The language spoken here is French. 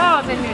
Oh, c'est mieux.